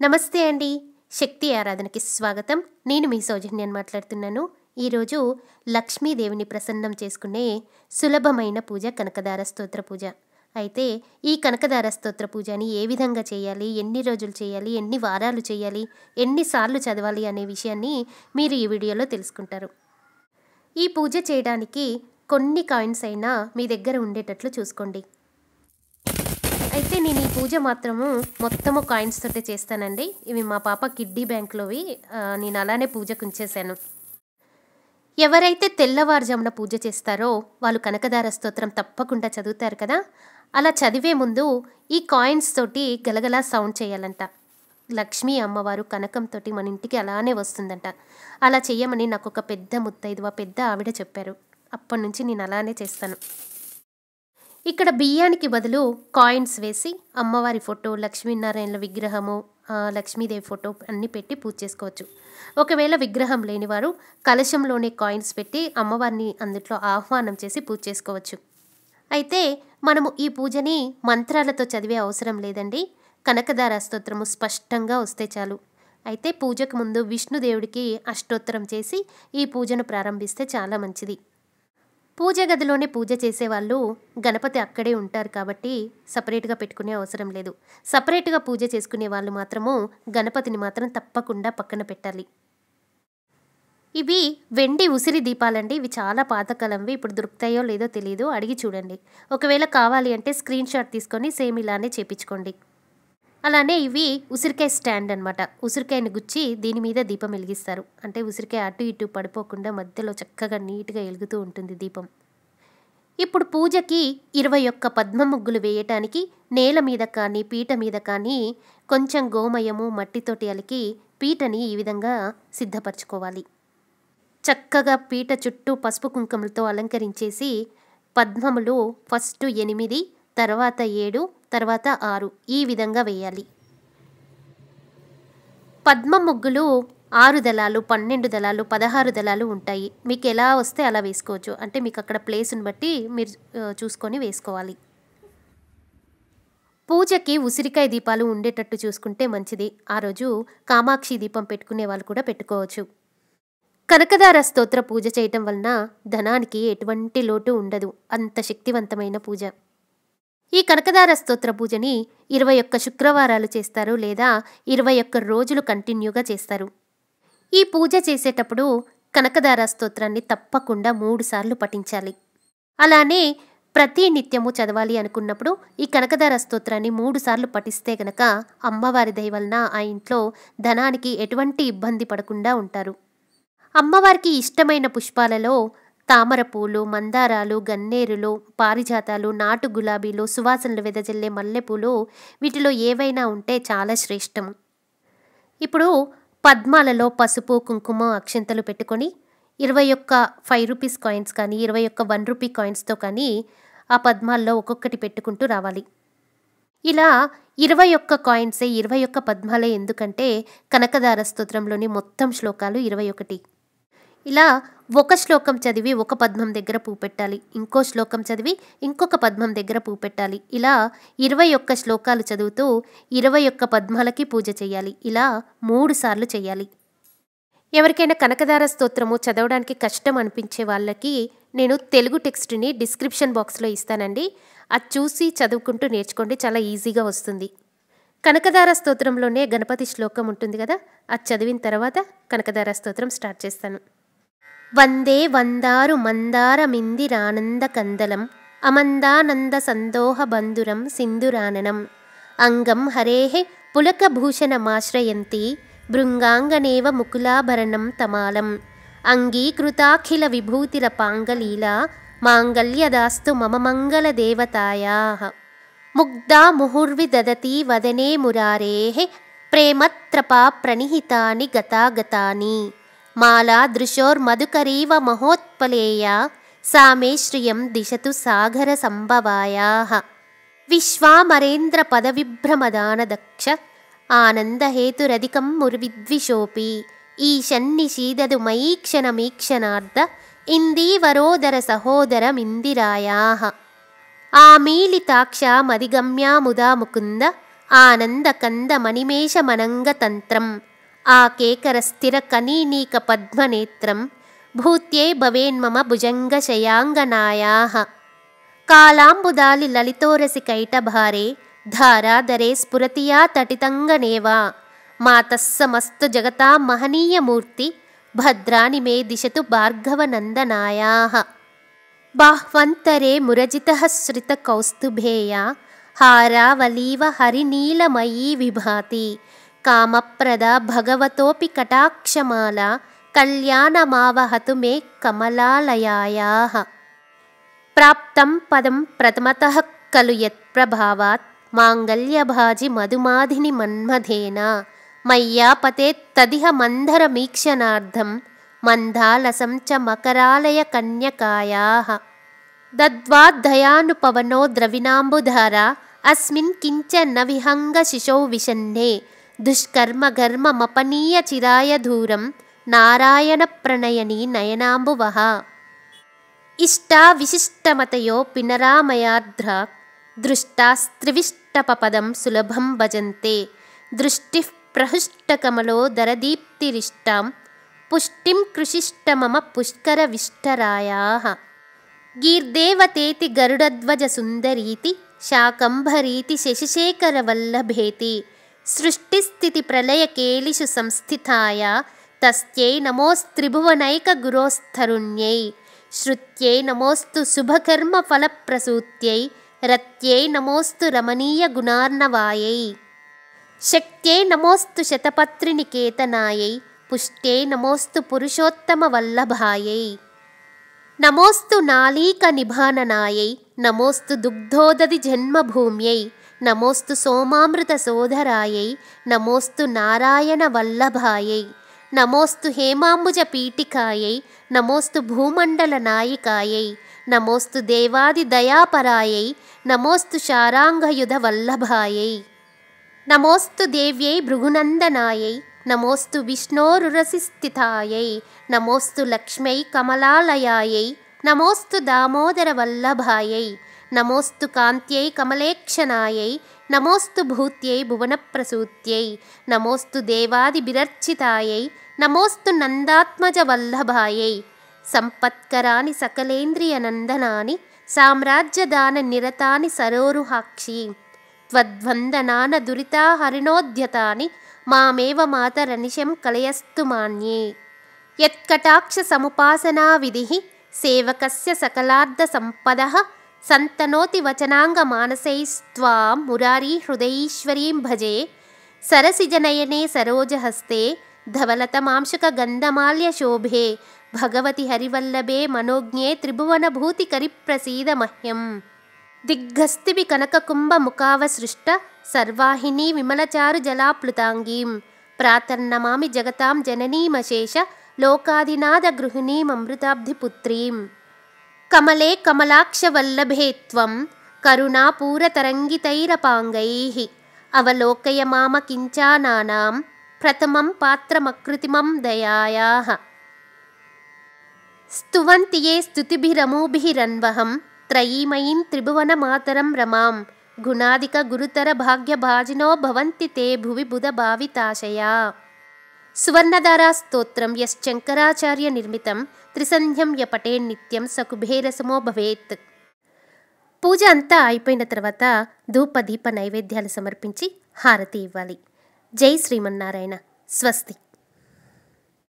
నమస్తే అండి. శక్తి ఆరాధనకి స్వాగతం. నేను మీ సౌజన్యాన్ని మాట్లాడుతున్నాను. ఈరోజు లక్ష్మీదేవిని ప్రసన్నం చేసుకునే సులభమైన పూజ కనకదార స్తోత్ర పూజ. అయితే ఈ కనకదార స్తోత్ర పూజని ఏ విధంగా చేయాలి? ఎన్ని రోజులు చేయాలి? ఎన్ని వారాలు చేయాలి? ఎన్నిసార్లు చదవాలి అనే విషయాన్ని మీరు ఈ వీడియోలో తెలుసుకుంటారు. ఈ పూజ చేయడానికి కొన్ని కాయిన్స్ అయినా మీ దగ్గర ఉండేటట్లు చూసుకోండి. అయితే నేను ఈ పూజ మాత్రము మొత్తము కాయిన్స్ తోటే చేస్తానండి. ఇవి మా పాప కిడ్డీ బ్యాంక్లోవి. నేను అలానే పూజకు ఉంచేశాను. ఎవరైతే తెల్లవారుజామున పూజ చేస్తారో వాళ్ళు కనకదార స్తోత్రం తప్పకుండా చదువుతారు కదా? అలా చదివే ముందు ఈ కాయిన్స్ తోటి గలగలా సౌండ్ చేయాలంట. లక్ష్మీ అమ్మవారు కనకంతో మన ఇంటికి అలానే వస్తుందంట. అలా చేయమని నాకు ఒక పెద్ద ముత్తైదువ పెద్ద ఆవిడ చెప్పారు. అప్పటి నుంచి నేను అలానే చేస్తాను. ఇక్కడ బియ్యానికి బదులు కాయిన్స్ వేసి అమ్మవారి ఫోటో లక్ష్మీనారాయణల విగ్రహము లక్ష్మీదేవి ఫోటో అన్నీ పెట్టి పూజ చేసుకోవచ్చు. ఒకవేళ విగ్రహం లేనివారు కలశంలోనే కాయిన్స్ పెట్టి అమ్మవారిని అందుట్లో ఆహ్వానం చేసి పూజ చేసుకోవచ్చు. అయితే మనము ఈ పూజని మంత్రాలతో చదివే అవసరం లేదండి. కనకదార స్తోత్రము స్పష్టంగా వస్తే చాలు. అయితే పూజకు ముందు విష్ణుదేవుడికి అష్టోత్తరం చేసి ఈ పూజను ప్రారంభిస్తే చాలా మంచిది. పూజ గదిలోనే పూజ చేసేవాళ్ళు గణపతి అక్కడే ఉంటారు కాబట్టి సపరేట్గా పెట్టుకునే అవసరం లేదు. సపరేట్గా పూజ చేసుకునే వాళ్ళు మాత్రము గణపతిని మాత్రం తప్పకుండా పక్కన పెట్టాలి. ఇవి వెండి ఉసిరి దీపాలండి. ఇవి చాలా పాతకాలంవి. ఇప్పుడు దొరుకుతాయో లేదో తెలియదు అడిగి చూడండి. ఒకవేళ కావాలి అంటే స్క్రీన్ షాట్ తీసుకొని సేమ్ ఇలానే చేపించుకోండి. అలానే ఇవి ఉసిరికాయ స్టాండ్ అనమాట ఉసిరికాయని గుచ్చి దీని మీద దీపం వెలిగిస్తారు. అంటే ఉసిరికాయ అటు ఇటు పడిపోకుండా మధ్యలో చక్కగా నీట్గా వెలుగుతూ ఉంటుంది దీపం. ఇప్పుడు పూజకి ఇరవై ఒక్క పద్మ ముగ్గులు వేయటానికి నేల మీద కానీ పీట మీద కానీ కొంచెం గోమయము మట్టితోటి అలికి పీటని ఈ విధంగా సిద్ధపరచుకోవాలి. చక్కగా పీట చుట్టూ పసుపు కుంకుమలతో అలంకరించేసి పద్మములు ఫస్ట్ ఎనిమిది తర్వాత ఏడు తర్వాత ఆరు. ఈ విధంగా వేయాలి. పద్మ ముగ్గులు ఆరు దళాలు పన్నెండు దళాలు పదహారు దళాలు ఉంటాయి. మీకు ఎలా వస్తే అలా వేసుకోవచ్చు. అంటే మీకు అక్కడ ప్లేస్ని బట్టి మీరు చూసుకొని వేసుకోవాలి. పూజకి ఉసిరికాయ దీపాలు ఉండేటట్టు చూసుకుంటే మంచిది. ఆ రోజు కామాక్షి దీపం పెట్టుకునే వాళ్ళు కూడా పెట్టుకోవచ్చు. కనకదార స్తోత్ర పూజ చేయటం వలన ధనానికి ఎటువంటి లోటు ఉండదు. అంత శక్తివంతమైన పూజ. ఈ కనకదార స్తోత్ర పూజని ఇరవై ఒక్క శుక్రవారాలు చేస్తారు లేదా ఇరవై ఒక్క రోజులు కంటిన్యూగా చేస్తారు. ఈ పూజ చేసేటప్పుడు కనకదార స్తోత్రాన్ని తప్పకుండా మూడుసార్లు పఠించాలి. అలానే ప్రతి నిత్యము చదవాలి అనుకున్నప్పుడు ఈ కనకదార స్తోత్రాన్ని మూడుసార్లు పఠిస్తే గనక అమ్మవారి దయవలన ఆ ఇంట్లో ధనానికి ఎటువంటి ఇబ్బంది పడకుండా ఉంటారు. అమ్మవారికి ఇష్టమైన పుష్పాలలో తామరపూలు మందారాలు గన్నేరులు పారిజాతాలు నాటు గులాబీలు సువాసనలు వెదజల్లే మల్లెపూలు వీటిలో ఏవైనా ఉంటే చాలా శ్రేష్టం ఇప్పుడు పద్మాలలో పసుపు కుంకుమ అక్షంతలు పెట్టుకొని ఇరవై ఒక్క ఫైవ్ రూపీస్ కాయిన్స్ కానీ ఇరవై ఒక్క వన్ రూపీ కాయిన్స్తో కానీ ఆ పద్మాల్లో ఒక్కొక్కటి పెట్టుకుంటూ రావాలి. ఇలా ఇరవై ఒక్క కాయిన్సే ఇరవై ఒక్క పద్మాలే ఎందుకంటే కనకదార స్తోత్రంలోని మొత్తం శ్లోకాలు ఇరవై ఒకటి. ఇలా ఒక శ్లోకం చదివి ఒక పద్మం దగ్గర పూ పెట్టాలి. ఇంకో శ్లోకం చదివి ఇంకొక పద్మం దగ్గర పూ పెట్టాలి. ఇలా ఇరవై ఒక్క శ్లోకాలు చదువుతూ ఇరవై ఒక్క పద్మాలకి పూజ చేయాలి. ఇలా మూడు సార్లు చేయాలి. ఎవరికైనా కనకదార స్తోత్రము చదవడానికి కష్టం అనిపించే వాళ్ళకి నేను తెలుగు టెక్స్ట్ని డిస్క్రిప్షన్ బాక్స్లో ఇస్తానండి. అది చూసి చదువుకుంటూ నేర్చుకోండి. చాలా ఈజీగా వస్తుంది. కనకదార స్తోత్రంలోనే గణపతి శ్లోకం ఉంటుంది కదా? అది చదివిన తర్వాత కనకదార స్తోత్రం స్టార్ట్ చేస్తాను. వందే వందారు మందారమిందిరానంద కందలం అమందానంద సందోహ బంధురం సింధురాననం అంగం హరేః పులకభూషణమాశ్రయంతి భృంగాంగనేవ ముకులాభరణం తమాలం అంగీకృతాఖిల విభూతిర పాంగలీలా మాంగల్యదాస్తు మమ మంగళదేవతాయా ముగ్ధా ముహుర్విదదతి వదనే మురారేః ప్రేమత్రపా ప్రణిహితాని గతాగతాని మాలా దృశోర్మధుకరీవ మహోత్పలేయ సామే శ్రియం దిశతు సాగర సంభవాయాః. విశ్వామరేంద్ర పదవిభ్రమదానదక్ష ఆనందహేతురధికం ముర్విద్విషోపి ఈశన్నిషీదదు మయీక్షణమీక్షణార్ధ ఇందీవరోదర సహోదరమిందిరాయాః ఆమీలితాక్ష మదిగమ్యా ముదా ముకుంద ఆనంద మణిమేష आ केकरस्थिरकनीनीकपद्मनेत्रं भूत्ये भवेन्मम भुजङ्गशयाङ्गनायाः। कालाम्बुदालि धाराधरे धारादरे स्फुरतिया तटिताङ्गने वा मातः समस्तु जगतां महनीयमूर्ति भद्राणि मे दिशतु भार्गवनन्दनायाः। बाह्वन्तरे मुरजितः श्रितकौस्तुभेया हारावलीव हरिनीलमयी विभाति। కామప్రద భగవతోపి కటాక్షమాల కళ్యాణమావహతు మే కమలాలయాయా. ప్రాప్తం పదం ప్రథమతః ఖలు యత్ప్రభావాత్ మాంగల్యభాజి మధుమాధిని మన్మధేన మయ్యాపతే తదిహ మందరమీక్షణార్థం మందాలసం చ మకరాలయ కన్యకాయా. దద్వాద్దయానుపవనో ద్రవిణాంబుధార అస్మిన్ కించ నవిహంగ విహంగ శిశౌ విషన్నే दुष्कर्मघर्ममपनीयचिराय धूरं नारायणप्रणयनी नयनाम्बुवः। इष्टा विशिष्टमतयो पिनरामयाध्रा दृष्टास्त्रिविष्टपपदं सुलभं भजन्ते। दृष्टिः प्रहृष्टकमलो दरदीप्तिरिष्टां पुष्टिं कृशिष्टमम पुष्करविष्टरायाः। गीर्देवतेति गरुडध्वजसुन्दरीति शाकम्भरीति शशिशेखरवल्लभेति सृष्टिस्थितिप्रलयकेलिषु संस्थिताय तस्यै नमोऽस्त्रिभुवनैकगुरोस्तरुण्यै श्रुत्यै नमोऽस्तु शुभकर्मफलप्रसूत्यै रत्यै नमोऽस्तु रमणीयगुणार्णवायै। शक्त्यै नमोऽस्तु शतपत्रिनिकेतनायै पुष्ट्यै नमोऽस्तु पुरुषोत्तमवल्लभायै। नमोऽस्तु नालीकनिभाननायै नमोऽस्तु दुग्धोदधिजन्मभूम्यै నమోస్తు సోమామృత సోదరాయై నమోస్తు నారాయణ వల్లభాయై నమోస్తు హేమాంబుజ పీఠికాయై నమోస్తు భూమండల నాయికాయై నమోస్తు దేవాది దయాపరాయై నమోస్తు శారాంగయుధ వల్లభాయై. నమోస్తు దేవ్యై భృగునందనాయై నమోస్తు విష్ణోరురసిస్థితాయై నమోస్తు లక్ష్మై కమలాలయాయై నమోస్తు దామోదర వల్లభాయై नमोस्तु कान्त्यै कमलेक्षणायै नमोस्तु भूत्यै भुवनप्रसूत्यै नमोस्तु देवादिभिरर्चितायै नमोऽस्तु नन्दात्मजवल्लभायै। सम्पत्कराणि सकलेन्द्रियनन्दनानि साम्राज्यदाननिरतानि सरोरुहाक्षि। त्वद्वन्दनानदुरिताहरिणोद्यतानि मामेव मातरनिशं कलयस्तु मान्ये। यत्कटाक्षसमुपासनाविधिः सेवकस्य सकलार्धसम्पदः सन्तनोति सन्तनोतिवचनाङ्गमानसैस्त्वां मुरारीहृदैश्वरीं भजे सरसिजनयने सरोजहस्ते धवलतमांशकगन्धमाल्यशोभे भगवति हरिवल्लभे मनोज्ञे त्रिभुवनभूतिकरिप्रसीद मह्यं दिग्धस्तिभि कनककुम्भमुकावसृष्टसर्वाहिनी विमलचारुजलाप्लुताङ्गीं प्रातर्नमामि जगतां जननीमशेष जननीमशेषलोकादिनादगृहिणीममृताब्धिपुत्रीम् कमले कमलाक्षवल्लभे त्वं करुणापूरतरङ्गितैरपाङ्गैः। अवलोकय माम किञ्चानानां प्रथमं पात्रमकृतिमं दयायाः। स्तुवन्ति ये स्तुतिभिरमूभिरन्वहं त्रयीमयीं त्रिभुवनमातरं रमां गुणादिकगुरुतरभाग्यभाजिनो भवन्ति ते भुवि बुधभाविताशया। సువర్ణధారా స్తోత్రం యశ్చంకరాచార్య నిర్మితం త్రిసంధ్యం యపటే నిత్యం సకుభేరసమో భవేత్. పూజ అంతా అయిపోయిన తర్వాత ధూప దీప నైవేద్యాలు సమర్పించి హారతి ఇవ్వాలి. జై శ్రీమన్నారాయణ. స్వస్తి.